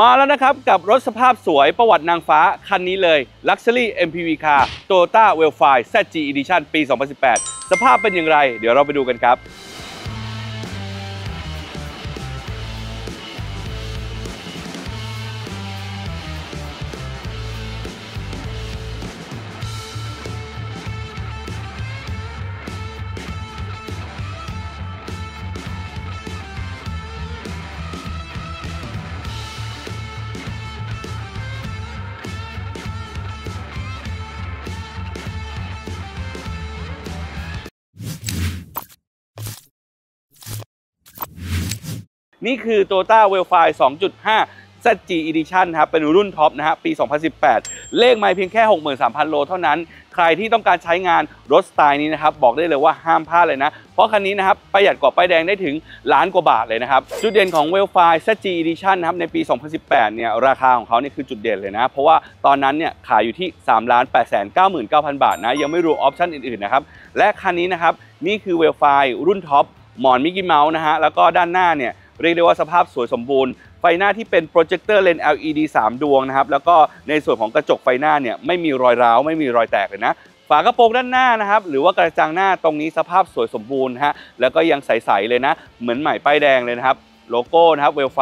มาแล้วนะครับ กับรถสภาพสวยประวัตินางฟ้า คันนี้เลย Luxury MPV Car Toyota w e l f i ZG Edition ปี 2018 สภาพเป็นอย่างไร เดี๋ยวเราไปดูกันครับ นี่คือ Toyota w e l f i 2.5 ZG Edition ครับ เป็นรุ่นท็อปนะฮะ ปี 2018 เลขไม่เพียงแค่ 63,000 โลเท่านั้น ใครที่ต้องการใช้งานรถสไตล์นี้นะครับ บอกได้เลยว่าห้ามพลาดเลยนะ เพราะคันนี้นะครับ ประหยัดกว่าป้ายแดงได้ถึงล้านกว่าบาทเลยนะครับ จุดเด่นของ w e l f i ZG Edition นะครับ ในปี 2018 เนี่ย ราคาของเขาเนี่ยคือจุดเด่นเลยนะ เพราะว่าตอนนั้นเนี่ยขายอยู่ที่ 3 8 9 9 0 0 0บาทนะ ยังไม่รวม option อื่นๆนะครับ และคันนี้นะครับ นี่คือ w e l f i รุ่นท็อป หมอนมิกกี้เมาส์นะฮะ แล้วก็ด้านหน้าเนี่ย เรียกได้ว่าสภาพสวยสมบูรณ์ ไฟหน้าที่เป็นโปรเจคเตอร์เลนส์ LED 3 ดวงนะครับ แล้วก็ในส่วนของกระจกไฟหน้าเนี่ยไม่มีรอยร้าว ไม่มีรอยแตกเลยนะฝากระโปรงด้านหน้านะครับหรือว่ากระจังหน้าตรงนี้สภาพสวยสมบูรณ์ฮะแล้วก็ยังใสๆเลยนะ เหมือนใหม่ป้ายแดงเลยนะครับโลโก้นะครับ Vellfire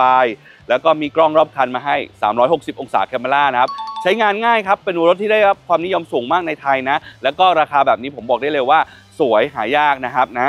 แล้วก็มีกล้องรอบคันมาให้ 360 องศาแคมเมรานะครับใช้งานง่ายครับ เป็นรถที่ได้รับความนิยมสูงมากในไทยนะ แล้วก็ราคาแบบนี้ผมบอกได้เลยว่า สวยหายากนะครับนะ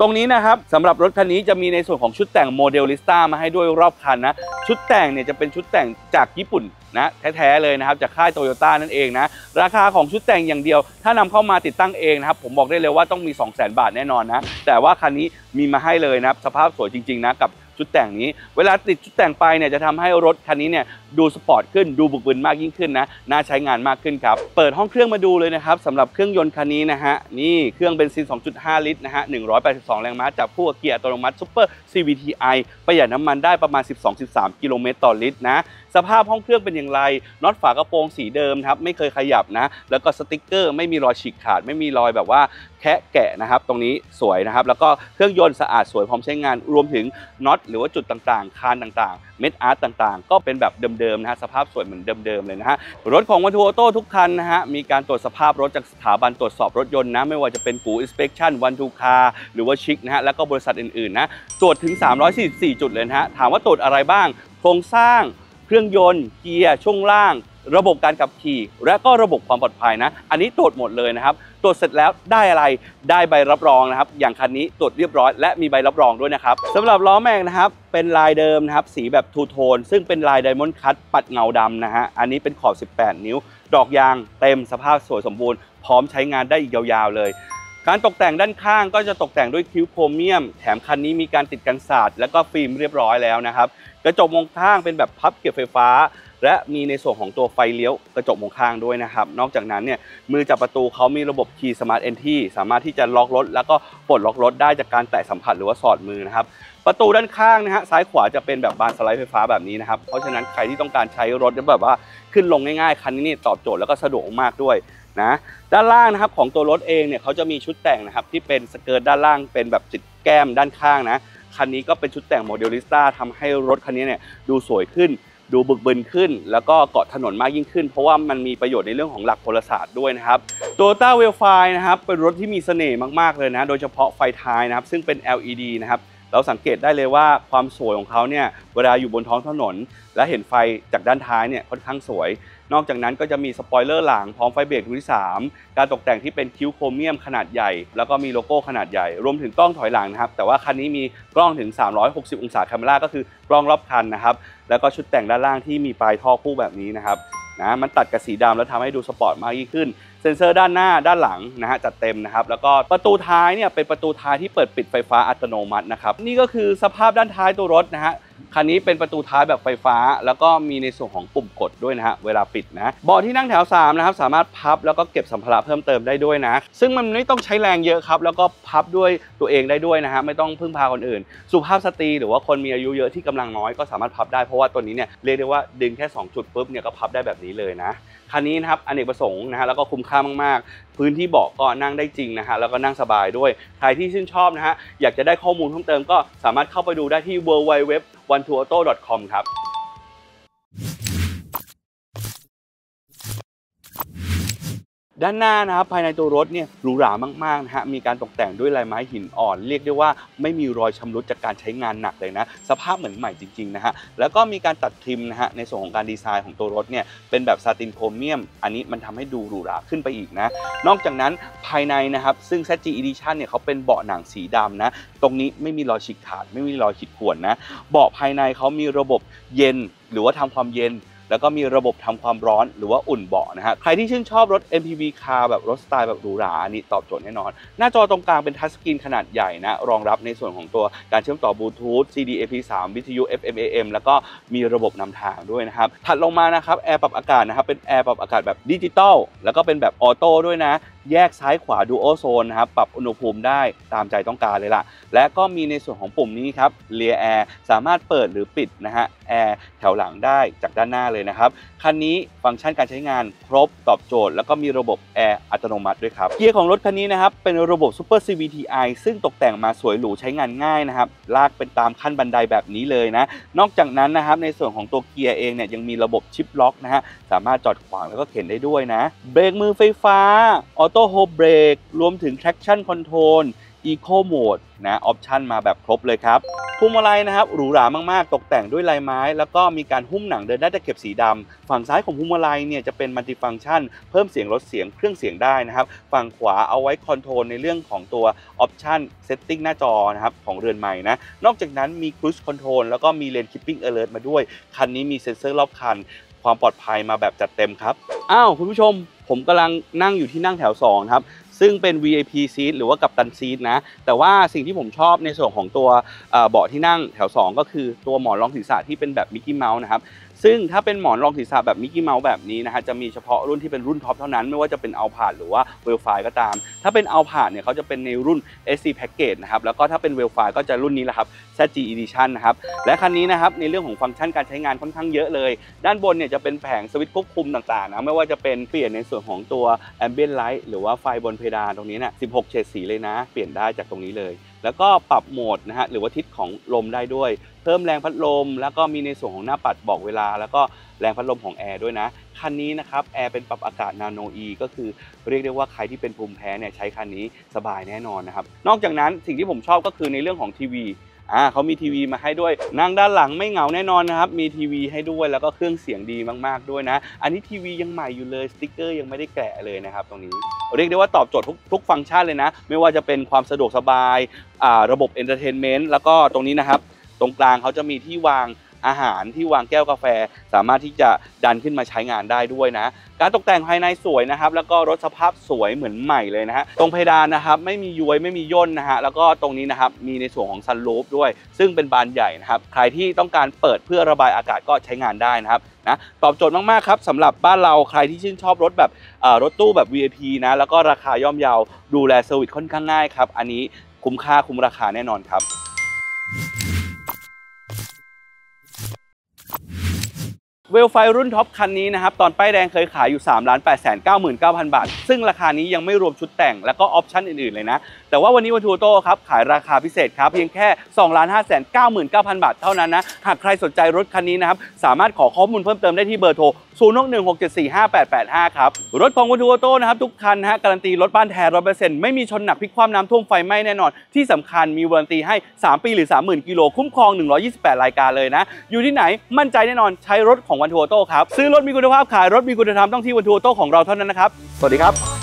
ตรงนี้นะครับสำหรับรถคันนี้จะมีในส่วนของชุดแต่งโมเดลลิสต้ามาให้ด้วยรอบคันนะ ชุดแต่งเนี่ยจะเป็นชุดแต่งจากญี่ปุ่นนะแท้ๆเลยนะครับจากค่ายโตโยต้านั่นเองนะราคาของชุดแต่งอย่างเดียว ถ้านำเข้ามาติดตั้งเองนะครับผมบอกได้เลยว่าต้องมี 2 0 0 0 0 0 บาทแน่นอนนะแต่ว่าคันนี้มีมาให้เลยนะสภาพสวยจริงๆนะกับ ชุดแต่งนี้ เวลาติดชุดแต่งไปเนี่ยจะทำให้รถคันนี้เนี่ยดูสปอร์ตขึ้นดูบุกบึนมากยิ่งขึ้นนะน่าใช้งานมากขึ้นครับ เปิดห้องเครื่องมาดูเลยนะครับสำหรับเครื่องยนต์คันนี้นะฮะนี่เครื่องเบนซิน 2.5 ลิตรนะฮะ182 แรงม้าจับคู่กับเกียร์อัตโนมัติ Super CVTi ประหยัดน้ำมันได้ประมาณ 12-13 กิโลเมตรต่อลิตรนะ สภาพห้องเครื่องเป็นอย่างไรน็อตฝากระโปรงสีเดิมครับไม่เคยขยับนะแล้วก็สติกเกอร์ไม่มีรอยฉีกขาด ไม่มีรอยแบบว่าแคะแกะนะครับ ตรงนี้สวยนะครับ แล้วก็เครื่องยนต์สะอาดสวยพร้อมใช้งานรวมถึงน็อตหรือว่าจุดต่างๆ คานต่างๆ เม็ดอาร์คต่างๆ ก็เป็นแบบเดิมๆนะฮะสภาพสวยเหมือนเดิมๆเลยนะฮะรถของ ONE2AUTO ทุกคันนะฮะมีการตรวจสภาพรถจากสถาบันตรวจสอบรถยนต์นะไม่ว่าจะเป็นกูอินสเป t ชั่นวันทูคาหรือว่าชิคนะฮะแล้วก็บริษัทอื่นๆนะตรวจถึง 344 จุดเลยนะฮะถามว่าตรวจอะไรบ้าง โครงสร้าง เครื่องยนต์เกียร์ช่วงล่าง ระบบการขับขี่ และก็ระบบความปลอดภัยนะ อันนี้ตรวจหมดเลยนะครับ ตรวจเสร็จแล้วได้อะไรได้ใบรับรองนะครับ อย่างคันนี้ตรวจเรียบร้อยและมีใบรับรองด้วยนะครับสำหรับล้อแม็กนะครับเป็นลายเดิมนะครับสีแบบ two-tone ซึ่งเป็นลาย diamond cut ปัดเงาดำนะฮะอันนี้เป็นขอบ 18 นิ้ว ดอกยางเต็มสภาพสวยสมบูรณ์ พร้อมใช้งานได้อีกยาวๆเลย การตกแต่งด้านข้างก็จะตกแต่งด้วยคิ้วโครเมียม แถมคันนี้มีการติดกันศาสตร์และก็ฟิล์มเรียบร้อยแล้วนะครับกระจกมองข้างเป็นแบบพับเก็บไฟฟ้า และมีในส่วนของตัวไฟเลี้ยวกระจกมองข้างด้วยนะครับ นอกจากนั้นเนี่ยมือจับประตูเขามีระบบ Key Smart Entry สามารถที่จะล็อกรถ แล้วก็ปลดล็อกรถได้จากการแตะสัมผัสหรือว่าสอดมือนะครับประตูด้านข้างนะฮะซ้ายขวาจะเป็นแบบบานสไลด์ไฟฟ้าแบบนี้นะครับเพราะฉะนั้นใครที่ต้องการใช้รถแบบว่าขึ้นลงง่ายๆคันนี้นี่ตอบโจทย์แล้วก็สะดวกมากด้วย นะด้านล่างนะครับของตัวรถเองเนี่ยเขาจะมีชุดแต่งนะครับที่เป็นสเกิร์ตด้านล่างเป็นแบบติดแก้มด้านข้างนะคันนี้ก็เป็นชุดแต่ง Modellista ทำให้รถคันนี้เนี่ยดูสวยขึ้น ดูบึกบึนขึ้น แล้วก็เกาะถนนมากยิ่งขึ้น เพราะว่ามันมีประโยชน์ในเรื่องของหลักพลศาสตร์ด้วยนะครับ Toyota w e l f i นะครับเป็นรถที่มีเสน่ห์มากๆเลยนะ โดยเฉพาะไฟท้ายนะครับ ซึ่งเป็น LED นะครับเราสังเกตได้เลยว่าความสวยของเขาเนี่ยเวลาอยู่บนท้องถนน และเห็นไฟจากด้านท้ายเนี่ยค่อนข้างสวย นอกจากนั้นก็จะมีสปอยเลอร์หลังพร้อมไฟเบรกดวงที่ 3 การตกแต่งที่เป็นคิ้วโครเมียมขนาดใหญ่ แล้วก็มีโลโก้ขนาดใหญ่ รวมถึงกล้องถอยหลังนะครับ แต่ว่าคันนี้มีกล้องถึง 360 องศาแคมราก็คือกล้องรอบคันนะครับ แล้วก็ชุดแต่งด้านล่างที่มีปลายท่อคู่แบบนี้นะครับนะมันตัดกับสีดำแล้วทำให้ดูสปอร์ตมากยิ่งขึ้นเซ็นเซอร์ด้านหน้าด้านหลังนะฮะจัดเต็มนะครับ แล้วก็ประตูท้ายเนี่ยเป็นประตูท้ายที่เปิดปิดไฟฟ้าอัตโนมัตินะครับ นี่ก็คือสภาพด้านท้ายตัวรถนะฮะคันนี้เป็นประตูท้ายแบบไฟฟ้า แล้วก็มีในส่วนของปุ่มกดด้วยนะฮะเวลาปิดนะเบาะที่นั่งแถว3นะครับสามารถพับแล้วก็เก็บสัมภาระเพิ่มเติมได้ด้วยนะ ซึ่งมันไม่ต้องใช้แรงเยอะครับ แล้วก็พับด้วยตัวเองได้ด้วยนะฮะไม่ต้องพึ่งพาคนอื่น สุภาพสตรีหรือว่าคนมีอายุเยอะที่กำลังน้อยก็สามารถพับได้เพราะว่าตัวนี้เนี่ยเรียกได้ว่าดึงแค่ 2 จุดปุ๊บเนี่ยก็พับได้แบบนี้เลยนะคันนี้นะครับอเนกประสงค์นะฮะแล้วก็คุ้มค่ามากๆ พื้นที่เบาะก็นั่งได้จริงนะฮะแล้วก็นั่งสบายด้วย ใครที่ชื่นชอบนะฮะอยากจะได้ข้อมูลเพิ่มเติมก็สามารถเข้าไปดูได้ที่ w w w o n e t o a u t o c o m ครับ ด้านหน้านะครับภายในตัวรถเนี่ยหรูหรามากๆนะฮะมีการตกแต่งด้วยลายไม้หินอ่อน เรียกได้ว่าไม่มีรอยชำรุดจากการใช้งานหนักเลยนะ สภาพเหมือนใหม่จริงๆนะฮะแล้วก็มีการตัดทิมนะฮะในส่วนของการดีไซน์ของตัวรถเนี่ยเป็นแบบซาตินโครเมียม อันนี้มันทำให้ดูหรูหราขึ้นไปอีกนะ นอกจากนั้นภายในนะครับซึ่ง ZG Edition เนี่ยเขาเป็นเบาะหนังสีดำนะตรงนี้ไม่มีรอยฉีกขาด ไม่มีรอยขีดข่วนนะเบาะภายในเขามีระบบเย็น หรือว่าทำความเย็น แล้วก็มีระบบทำความร้อนหรือว่าอุ่นเบาะนะฮะใครที่ชื่นชอบรถ MPV คาร์แบบรถสไตล์แบบหรูหราอันนี้ตอบโจทย์แน่นอน หน้าจอตรงกลางเป็น touch screen ขนาดใหญ่นะรองรับในส่วนของตัวการเชื่อมต่อบลูทูธ CD MP3 วิทยุ FM AM แล้วก็มีระบบนำทางด้วยนะครับถัดลงมานะครับแอร์ปรับอากาศนะครับเป็นแอร์ปรับอากาศแบบดิจิตอลแล้วก็เป็นแบบ auto ด้วยนะ แยกซ้ายขวา dual zone นะครับปรับอุณหภูมิได้ตามใจต้องการเลยล่ะ และก็มีในส่วนของปุ่มนี้ครับ rear air สามารถเปิดหรือปิดนะฮะแอร์แถวหลังได้จากด้านหน้าเลยนะครับ คันนี้ฟังก์ชันการใช้งานครบตอบโจทย์ แล้วก็มีระบบแอร์อัตโนมัติด้วยครับ เกียร์ของรถคันนี้นะครับ เป็นระบบ Super CVTi ซึ่งตกแต่งมาสวยหรูใช้งานง่ายนะครับ ลากเป็นตามขั้นบันไดแบบนี้เลยนะ นอกจากนั้นนะครับ ในส่วนของตัวเกียร์เองเนี่ยยังมีระบบ shift lock นะฮะสามารถจอดขวางแล้วก็เข็นได้ด้วยนะ เบรกมือไฟฟ้าออโตโฮเบรกรวมถึง traction control Eco Mode นะ option มาแบบครบเลยครับพวงมาลัยนะครับหรูหรามากๆ ตกแต่งด้วยลายไม้ แล้วก็มีการหุ้มหนังเดินด้ายตะเข็บสีดำฝั่งซ้ายของพวงมาลัยเนี่ยจะเป็นมัลติฟัง c t ชัน เพิ่มเสียงลดเสียงเครื่องเสียงได้นะครับ ฝั่งขวาเอาไว้ control ในเรื่องของตัว option setting หน้าจอนะครับของเรือนไมล์นะ นอกจากนั้นมี Cruise Control แล้วก็มี Lane Keeping Alert มาด้วย คันนี้มีเซ็นเซอร์รอบคัน ความปลอดภัยมาแบบจัดเต็มครับอ้าวคุณผู้ชม ผมกำลังนั่งอยู่ที่นั่งแถว2ครับซึ่งเป็น VIP seat หรือว่า captain seat นะ แต่ว่าสิ่งที่ผมชอบในส่วนของตัวเอ่อเบาะที่นั่งแถว 2 ก็คือตัวหมอนรองศีรษะที่เป็นแบบมิกกี้เมาส์นะครับ ซึ่งถ้าเป็นหมอนรองศีรษะแบบมิกกี้เมาส์แบบนี้นะฮะจะมีเฉพาะรุ่นที่เป็นรุ่นท็อปเท่านั้น ไม่ว่าจะเป็น Alphard หรือว่า Vellfire ก็ตาม ถ้าเป็น Alphard เนี่ยเขาจะเป็นในรุ่น SC Package นะครับแล้วก็ถ้าเป็น Vellfire ก็จะรุ่นนี้แหละครับ ZG Edition นะครับและคันนี้นะครับในเรื่องของฟังก์ชันการใช้งานค่อนข้างเยอะเลย ด้านบนเนี่ยจะเป็นแผงสวิตช์ควบคุมต่างๆนะไม่ว่าจะเป็นเปลี่ยนในส่วนของตัว Ambient Light หรือว่าไฟบนเพดานตรงนี้เนี่ย16 เฉดสีเลยนะ เปลี่ยนได้จากตรงนี้เลย แล้วก็ปรับโหมดนะฮะหรือว่าทิศของลมได้ด้วย เพิ่มแรงพัดลม แล้วก็มีในส่วนของหน้าปัดบอกเวลา แล้วก็แรงพัดลมของแอร์ด้วยนะคันนี้นะครับแอร์เป็นปรับอากาศนาโนอีก็คือเรียกได้ว่าใครที่เป็นภูมิแพ้เนี่ยใช้คันนี้สบายแน่นอนนะครับนอกจากนั้นสิ่งที่ผมชอบก็คือในเรื่องของทีวี อ่าเขามีทีวีมาให้ด้วยนั่งด้านหลังไม่เหงาแน่นอนนะครับ มีทีวีให้ด้วยแล้วก็เครื่องเสียงดีมากๆด้วยนะ อันนี้ทีวียังใหม่อยู่เลยสติกเกอร์ยังไม่ได้แกะเลยนะครับตรงนี้ เรียกได้ว่าตอบโจทย์ทุกทุกฟังก์ชันเลยนะ ไม่ว่าจะเป็นความสะดวกสบายอ่าระบบ entertainment แล้วก็ตรงนี้นะครับ ตรงกลางเขาจะมีที่วาง อาหารที่วางแก้วกาแฟ สามารถที่จะดันขึ้นมาใช้งานได้ด้วยนะ การตกแต่งภายในสวยนะครับ แล้วก็รถสภาพสวยเหมือนใหม่เลยนะฮะตรงเพดานนะครับไม่มีย้วยไม่มีย่นนะฮะแล้วก็ตรงนี้นะครับมีในส่วนของซันรูฟด้วย ซึ่งเป็นบานใหญ่นะครับใครที่ต้องการเปิดเพื่อระบายอากาศก็ใช้งานได้นะครับนะตอบโจทย์มากๆครับสำหรับบ้านเราใครที่ชื่นชอบรถแบบรถตู้แบบ VIP นะแล้วก็ราคาย่อมเยาดูแลเซอร์วิสค่อนข้างง่ายครับอันนี้คุ้มค่าคุ้มราคาแน่นอนครับ Vellfire รุ่นท็อปคันนี้นะครับ ตอนป้ายแดงเคยขายอยู่ 3 8 9 9 0 0 0 บาท ซึ่งราคานี้ยังไม่รวมชุดแต่งและก็ออปชั่นอื่น ๆ เลยนะ แต่ว่าวันนี้ ONE2AUTO ครับ ขายราคาพิเศษครับ เพียงแค่2 5 9 9 0 0 0 บาทเท่านั้นนะ หากใครสนใจรถคันนี้นะครับ สามารถขอข้อมูลเพิ่มเติมได้ที่เบอร์โทร 0 6 1 6 7 4 5 8 8 5 ครับ รถของ ONE2AUTO นะครับทุกคันฮะการันตีรถบ้านแท้ร้อยเปอร์เซ็นต์ไม่มีชนหนักพลิกคว่ำน้ำท่วมไฟไหม้แน่นอน ที่สำคัญมี warranty ให้ 3 ปีหรือ 30,000กิโลคุ้มครอง 128 รายการเลยนะอยู่ที่ไหนมั่นใจแน่นอนใช้รถของวันทูโต้ครับ ซื้อรถมีคุณภาพขายรถมีคุณธรรมต้องที่วันทัวโต้ของเราเท่านั้นนะครับ สวัสดีครับ